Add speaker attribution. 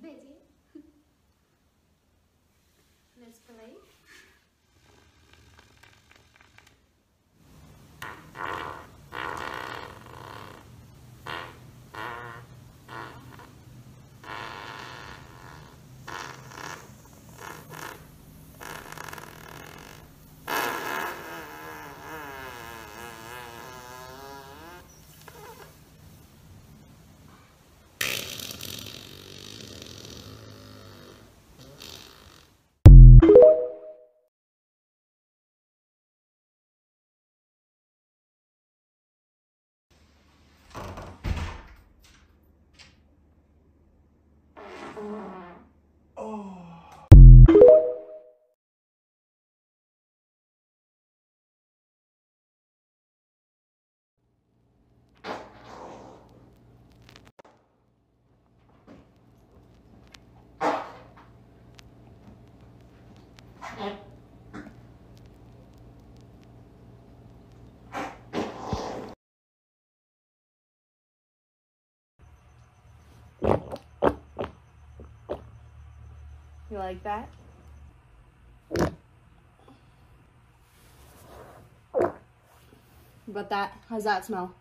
Speaker 1: Về Yeah.
Speaker 2: You like that? But that, how's that smell?